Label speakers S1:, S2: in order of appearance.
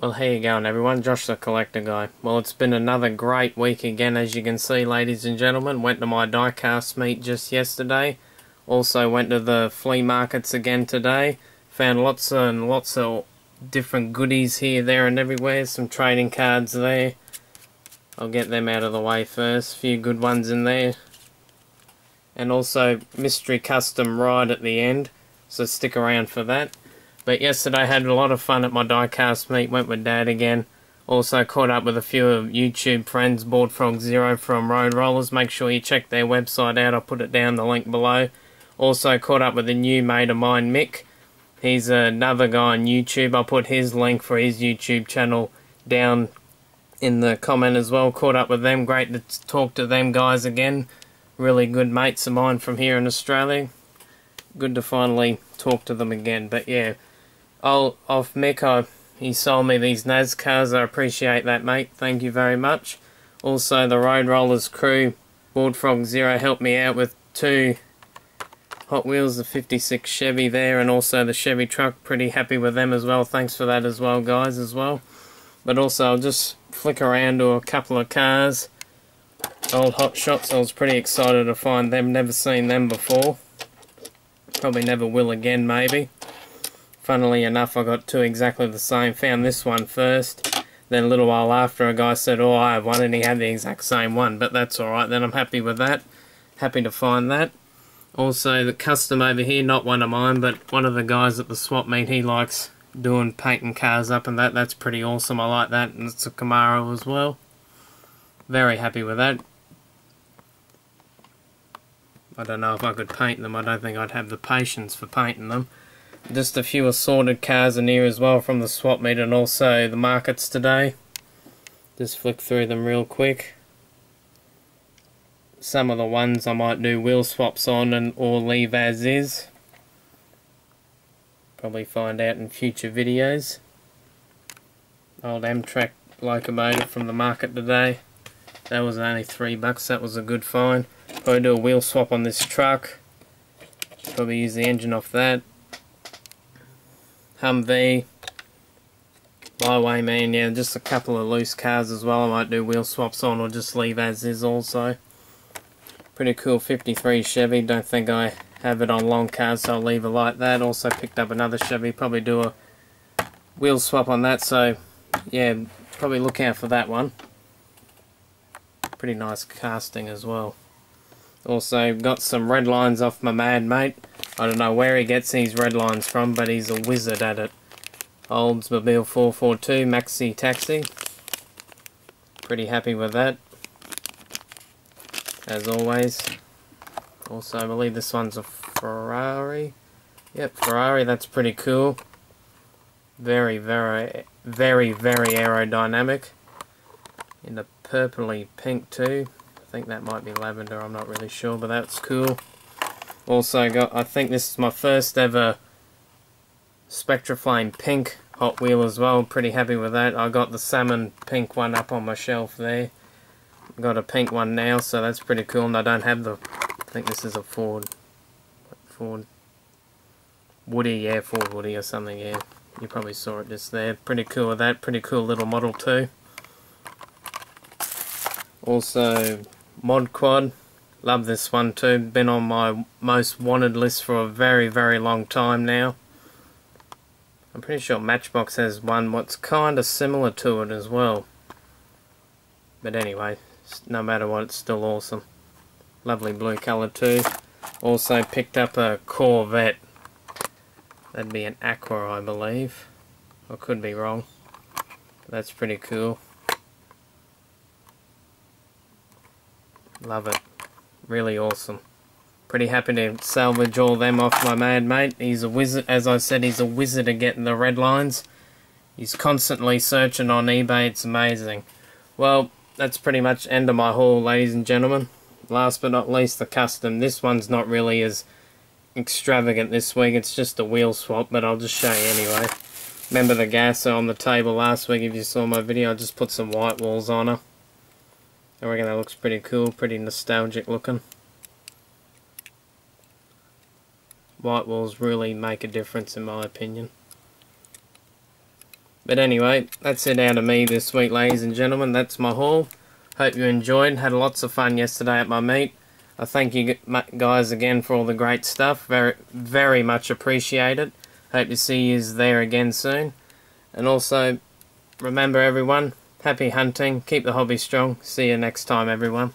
S1: Well, how you going everyone? Josh the Collector Guy. Well, it's been another great week again, as you can see, ladies and gentlemen. Went to my diecast meet just yesterday. Also went to the flea markets again today. Found lots and lots of different goodies here, there and everywhere. Some trading cards there. I'll get them out of the way first. A few good ones in there. And also mystery custom ride at the end. So stick around for that. But yesterday I had a lot of fun at my diecast meet, went with Dad again. Also caught up with a few of YouTube friends, Board Frog Zero from Roadrollerz. Make sure you check their website out, I'll put it down the link below. Also caught up with a new mate of mine, Mick. He's another guy on YouTube. I'll put his link for his YouTube channel down in the comment as well. Caught up with them, great to talk to them guys again. Really good mates of mine from here in Australia. Good to finally talk to them again. But yeah, I'll, I, he sold me these NASCARs. I appreciate that, mate. Thank you very much. Also, the Roadrollerz crew, Board Frog Zero, helped me out with two Hot Wheels, the 56 Chevy there, and also the Chevy truck. Pretty happy with them as well. Thanks for that as well, guys, as well. But also, I'll just flick around to a couple of cars. Old Hot Shots, I was pretty excited to find them. Never seen them before. Probably never will again, maybe. Funnily enough, I got two exactly the same. Found this one first. Then a little while after, a guy said, oh, I have one, and he had the exact same one. But that's alright, then I'm happy with that. Happy to find that. Also, the custom over here, not one of mine, but one of the guys at the swap meet, he likes doing painting cars up and that. That's pretty awesome. I like that. And it's a Camaro as well. Very happy with that. I don't know if I could paint them. I don't think I'd have the patience for painting them. Just a few assorted cars in here as well from the swap meet and also the markets today. Just flick through them real quick. Some of the ones I might do wheel swaps on and or leave as is. Probably find out in future videos. Old Amtrak locomotive from the market today. That was only three bucks. That was a good find. Probably do a wheel swap on this truck. Probably use the engine off that. Humvee, Highwayman, yeah, just a couple of loose cars as well. I might do wheel swaps on or just leave as is also. Pretty cool 53 Chevy, don't think I have it on long cars so I'll leave it like that. Also picked up another Chevy, probably do a wheel swap on that so yeah, probably look out for that one. Pretty nice casting as well. Also got some red lines off my mad mate. I don't know where he gets these red lines from, but he's a wizard at it. Oldsmobile 442 Maxi Taxi. Pretty happy with that. As always. Also, I believe this one's a Ferrari. Yep, Ferrari, that's pretty cool. Very, very, very, very aerodynamic. In the purpley pink too. I think that might be lavender, I'm not really sure, but that's cool. Also got, I think this is my first ever Spectraflame pink Hot Wheel as well. Pretty happy with that. I got the salmon pink one up on my shelf there. Got a pink one now, so that's pretty cool. And I don't have the, I think this is a Ford, Ford Woody, yeah, Ford Woody or something, yeah. You probably saw it just there. Pretty cool with that. Pretty cool little model too. Also, Mod Quad. Love this one too. Been on my most wanted list for a very, very long time now. I'm pretty sure Matchbox has one what's kind of similar to it as well. But anyway, no matter what, it's still awesome. Lovely blue colour too. Also picked up a Corvette. That'd be an Aqua, I believe. I could be wrong. That's pretty cool. Love it really awesome. Pretty happy to salvage all them off my mad mate. He's a wizard, as I said, he's a wizard at getting the red lines. He's constantly searching on eBay, it's amazing. Well, that's pretty much end of my haul, ladies and gentlemen. Last but not least, the custom. This one's not really as extravagant this week, it's just a wheel swap, but I'll just show you anyway. Remember the gasser on the table last week, if you saw my video, I just put some white walls on her. I reckon that looks pretty cool, pretty nostalgic looking. White walls really make a difference in my opinion. But anyway, that's it out of me this week, ladies and gentlemen. That's my haul. Hope you enjoyed. Had lots of fun yesterday at my meet. I thank you guys again for all the great stuff. Very, very much appreciated. Hope to see you there again soon. And also, remember everyone, happy hunting. Keep the hobby strong. See you next time, everyone.